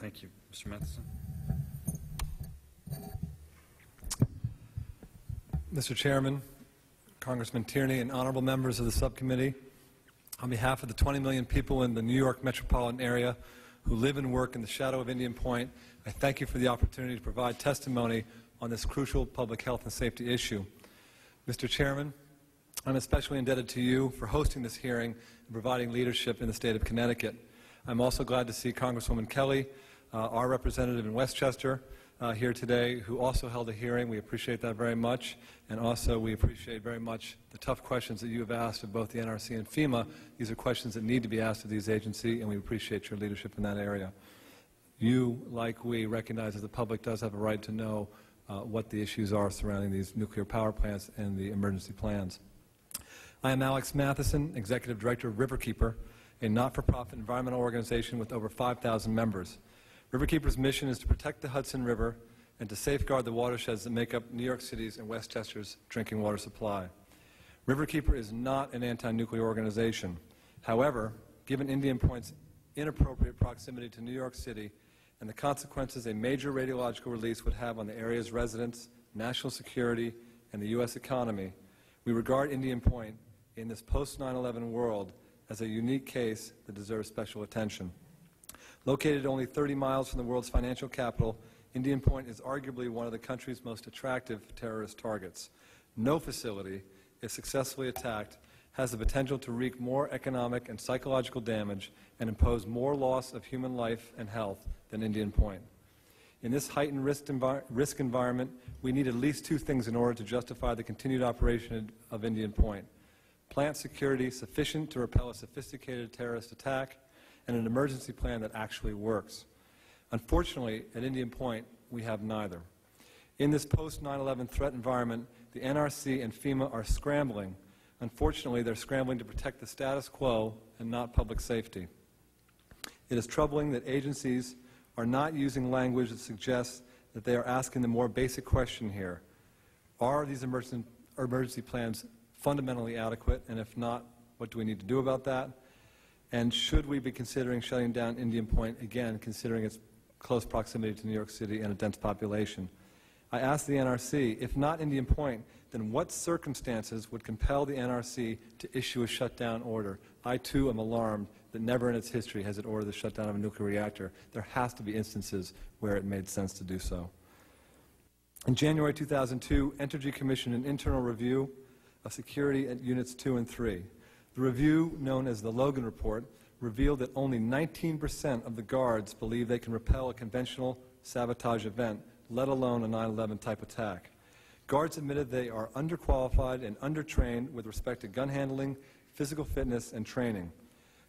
Thank you. Mr. Matthiessen? Mr. Chairman, Congressman Tierney, and honorable members of the subcommittee, on behalf of the 20 million people in the New York metropolitan area who live and work in the shadow of Indian Point, I thank you for the opportunity to provide testimony on this crucial public health and safety issue. Mr. Chairman, I'm especially indebted to you for hosting this hearing and providing leadership in the state of Connecticut. I'm also glad to see Congresswoman Kelly, our representative in Westchester, uh, here today, who also held a hearing. We appreciate that very much. And also, we appreciate very much the tough questions that you have asked of both the NRC and FEMA. These are questions that need to be asked of these agencies, and we appreciate your leadership in that area. You, like we, recognize that the public does have a right to know uh, what the issues are surrounding these nuclear power plants and the emergency plans. I am Alex Matthiessen, Executive Director of Riverkeeper, a not-for-profit environmental organization with over 5,000 members. Riverkeeper's mission is to protect the Hudson River and to safeguard the watersheds that make up New York City's and Westchester's drinking water supply. Riverkeeper is not an anti-nuclear organization. However, given Indian Point's inappropriate proximity to New York City and the consequences a major radiological release would have on the area's residents, national security, and the U.S. economy, we regard Indian Point in this post-9-11 world as a unique case that deserves special attention. Located only 30 miles from the world's financial capital, Indian Point is arguably one of the country's most attractive terrorist targets. No facility, if successfully attacked, has the potential to wreak more economic and psychological damage and impose more loss of human life and health than Indian Point. In this heightened risk, envi risk environment, we need at least two things in order to justify the continued operation of Indian Point. Plant security sufficient to repel a sophisticated terrorist attack, and an emergency plan that actually works. Unfortunately, at Indian Point, we have neither. In this post-9-11 threat environment, the NRC and FEMA are scrambling. Unfortunately, they're scrambling to protect the status quo and not public safety. It is troubling that agencies are not using language that suggests that they are asking the more basic question here. Are these emergency plans fundamentally adequate? And if not, what do we need to do about that? And should we be considering shutting down Indian Point again, considering its close proximity to New York City and a dense population? I asked the NRC, if not Indian Point, then what circumstances would compel the NRC to issue a shutdown order? I, too, am alarmed that never in its history has it ordered the shutdown of a nuclear reactor. There has to be instances where it made sense to do so. In January 2002, Entergy commissioned an internal review of security at Units 2 and 3. The review, known as the Logan Report, revealed that only 19% of the guards believe they can repel a conventional sabotage event, let alone a 9-11 type attack. Guards admitted they are underqualified and undertrained with respect to gun handling, physical fitness, and training.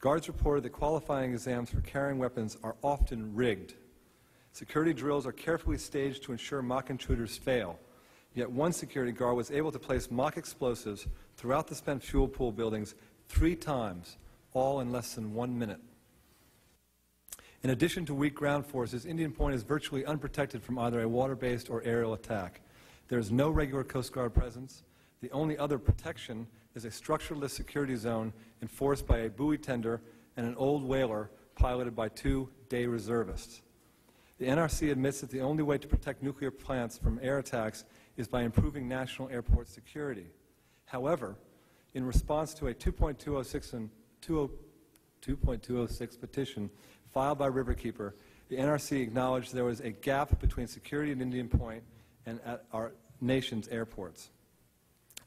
Guards reported that qualifying exams for carrying weapons are often rigged. Security drills are carefully staged to ensure mock intruders fail. Yet one security guard was able to place mock explosives throughout the spent fuel pool buildings three times, all in less than one minute. In addition to weak ground forces, Indian Point is virtually unprotected from either a water-based or aerial attack. There is no regular Coast Guard presence. The only other protection is a structureless security zone enforced by a buoy tender and an old whaler piloted by two day reservists. The NRC admits that the only way to protect nuclear plants from air attacks is by improving national airport security. However, in response to a 2.206 and 2.206 petition filed by Riverkeeper, the NRC acknowledged there was a gap between security at Indian Point and at our nation's airports.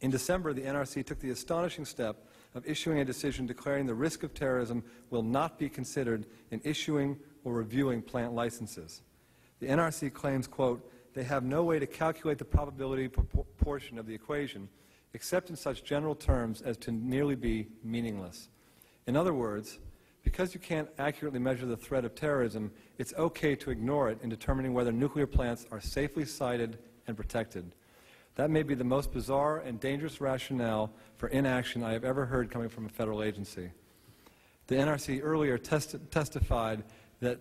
In December, the NRC took the astonishing step of issuing a decision declaring the risk of terrorism will not be considered in issuing or reviewing plant licenses. The NRC claims, quote, they have no way to calculate the probability portion of the equation, except in such general terms as to nearly be meaningless. In other words, because you can't accurately measure the threat of terrorism, it's okay to ignore it in determining whether nuclear plants are safely sited and protected. That may be the most bizarre and dangerous rationale for inaction I have ever heard coming from a federal agency. The NRC earlier testi testified that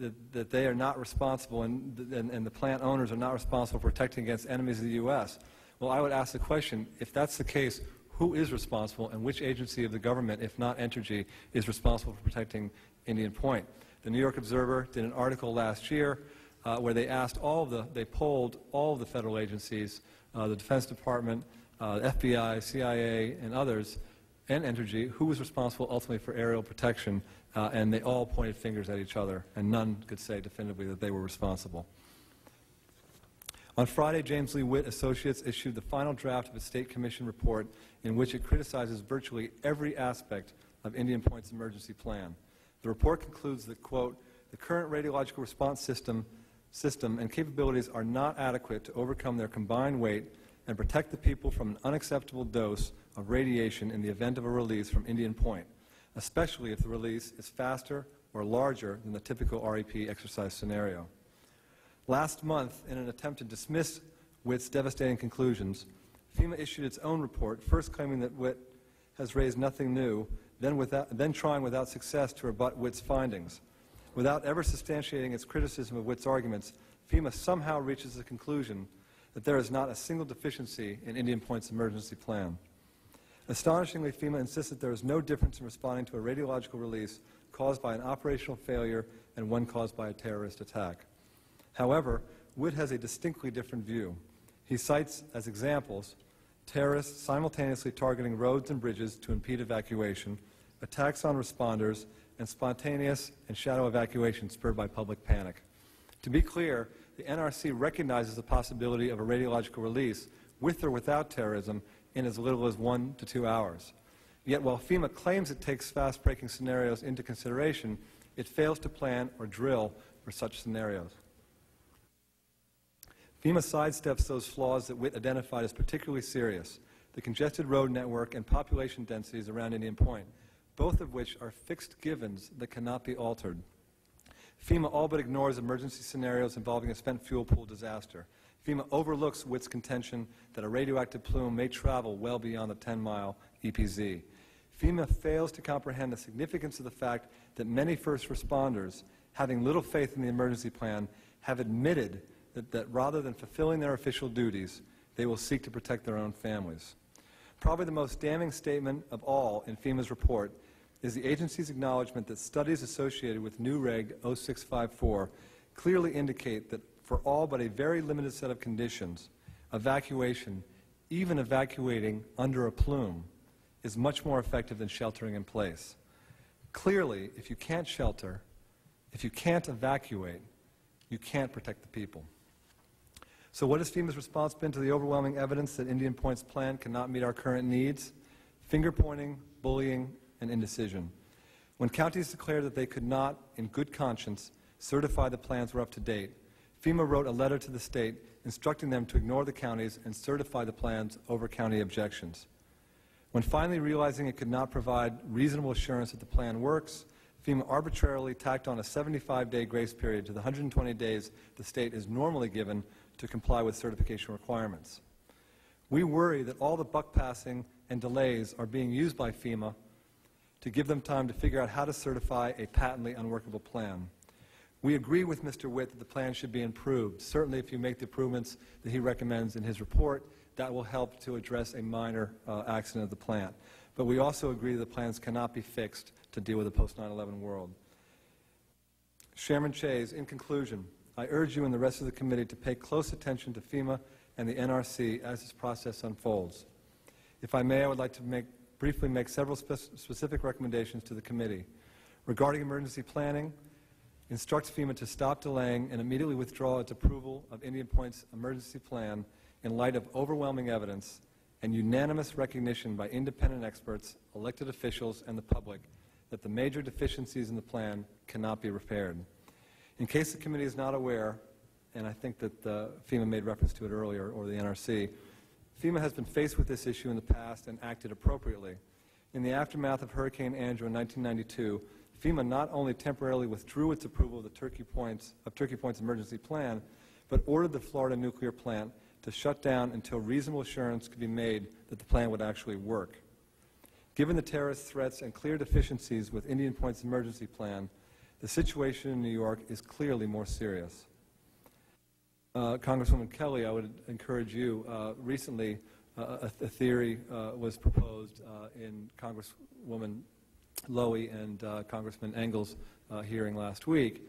that, that they are not responsible and, and, and the plant owners are not responsible for protecting against enemies of the U.S. Well, I would ask the question, if that's the case, who is responsible and which agency of the government, if not Entergy, is responsible for protecting Indian Point? The New York Observer did an article last year uh, where they asked all of the, they polled all of the federal agencies, uh, the Defense Department, uh, FBI, CIA, and others, and Entergy, who was responsible ultimately for aerial protection, uh, and they all pointed fingers at each other, and none could say definitively that they were responsible. On Friday, James Lee Witt Associates issued the final draft of a State Commission report in which it criticizes virtually every aspect of Indian Point's emergency plan. The report concludes that, quote, the current radiological response system, system and capabilities are not adequate to overcome their combined weight and protect the people from an unacceptable dose of radiation in the event of a release from Indian Point, especially if the release is faster or larger than the typical REP exercise scenario. Last month, in an attempt to dismiss Witt's devastating conclusions, FEMA issued its own report, first claiming that Witt has raised nothing new, then, without, then trying without success to rebut Witt's findings. Without ever substantiating its criticism of Witt's arguments, FEMA somehow reaches the conclusion that there is not a single deficiency in Indian Point's emergency plan. Astonishingly, FEMA insists that there is no difference in responding to a radiological release caused by an operational failure and one caused by a terrorist attack. However, Witt has a distinctly different view. He cites as examples terrorists simultaneously targeting roads and bridges to impede evacuation, attacks on responders, and spontaneous and shadow evacuation spurred by public panic. To be clear, the NRC recognizes the possibility of a radiological release with or without terrorism in as little as one to two hours. Yet while FEMA claims it takes fast-breaking scenarios into consideration, it fails to plan or drill for such scenarios. FEMA sidesteps those flaws that Witt identified as particularly serious, the congested road network and population densities around Indian Point, both of which are fixed givens that cannot be altered. FEMA all but ignores emergency scenarios involving a spent fuel pool disaster. FEMA overlooks Witt's contention that a radioactive plume may travel well beyond the 10-mile EPZ. FEMA fails to comprehend the significance of the fact that many first responders, having little faith in the emergency plan, have admitted that, that rather than fulfilling their official duties, they will seek to protect their own families. Probably the most damning statement of all in FEMA's report is the agency's acknowledgement that studies associated with NUREG 0654 clearly indicate that for all but a very limited set of conditions, evacuation, even evacuating under a plume, is much more effective than sheltering in place. Clearly, if you can't shelter, if you can't evacuate, you can't protect the people. So what has FEMA's response been to the overwhelming evidence that Indian Point's plan cannot meet our current needs? Finger pointing, bullying, and indecision. When counties declared that they could not, in good conscience, certify the plans were up to date, FEMA wrote a letter to the state instructing them to ignore the counties and certify the plans over county objections. When finally realizing it could not provide reasonable assurance that the plan works, FEMA arbitrarily tacked on a 75-day grace period to the 120 days the state is normally given to comply with certification requirements. We worry that all the buck passing and delays are being used by FEMA to give them time to figure out how to certify a patently unworkable plan. We agree with Mr. Witt that the plan should be improved. Certainly, if you make the improvements that he recommends in his report, that will help to address a minor uh, accident of the plant. But we also agree that the plans cannot be fixed to deal with the post-9-11 world. Chairman Shays, in conclusion, I urge you and the rest of the committee to pay close attention to FEMA and the NRC as this process unfolds. If I may, I would like to make, briefly make several spe specific recommendations to the committee. Regarding emergency planning, instruct FEMA to stop delaying and immediately withdraw its approval of Indian Point's emergency plan in light of overwhelming evidence and unanimous recognition by independent experts, elected officials, and the public that the major deficiencies in the plan cannot be repaired. In case the committee is not aware, and I think that uh, FEMA made reference to it earlier, or the NRC, FEMA has been faced with this issue in the past and acted appropriately. In the aftermath of Hurricane Andrew in 1992, FEMA not only temporarily withdrew its approval of the Turkey Point's, of Turkey Point's emergency plan, but ordered the Florida nuclear plant to shut down until reasonable assurance could be made that the plan would actually work. Given the terrorist threats and clear deficiencies with Indian Point's emergency plan, the situation in New York is clearly more serious. Uh, Congresswoman Kelly, I would encourage you, uh, recently uh, a, a, theory uh, was proposed uh, in Congresswoman Lowey and uh, Congressman Engel's uh, hearing last week,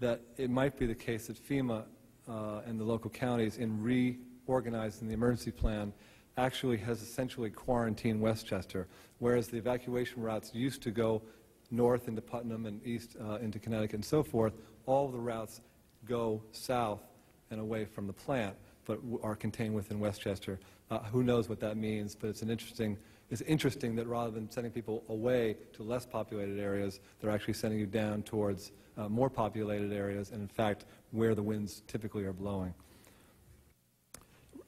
that it might be the case that FEMA uh, and the local counties, in reorganizing the emergency plan, actually has essentially quarantined Westchester, whereas the evacuation routes used to go north into Putnam and east uh, into Connecticut and so forth, all the routes go south and away from the plant, but are contained within Westchester. Uh, Who knows what that means, but it's an interesting, it's interesting that rather than sending people away to less populated areas, they're actually sending you down towards uh, more populated areas, and in fact, where the winds typically are blowing.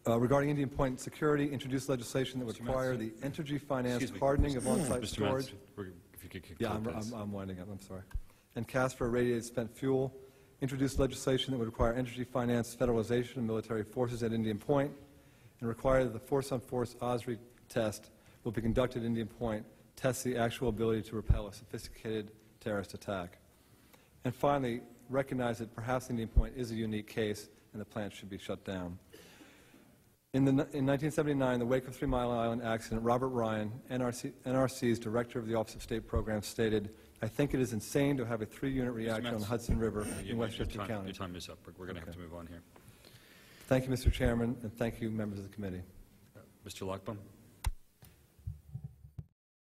Uh, Regarding Indian Point security, introduce legislation that would Mr. require the energy me. hardening of on-site storage. Matz, we're- if you could Yeah, I'm. I'm- I'm winding up, I'm sorry. And cast for irradiated spent fuel, introduce legislation that would require energy finance federalization of military forces at Indian Point, and require the force-on-force OSRI test will be conducted at Indian Point, test the actual ability to repel a sophisticated terrorist attack. And finally, recognize that perhaps Indian Point is a unique case, and the plant should be shut down. In, the, in 1979, the wake of Three Mile Island accident, Robert Ryan, NRC, NRC's Director of the Office of State Programs, stated, "I think it is insane to have a three-unit reactor on the Hudson River in Westchester County." Your time is up. We're- We're going to have to move on here. Thank you, Mr. Chairman, and thank you, members of the committee. Mr. Lochbaum?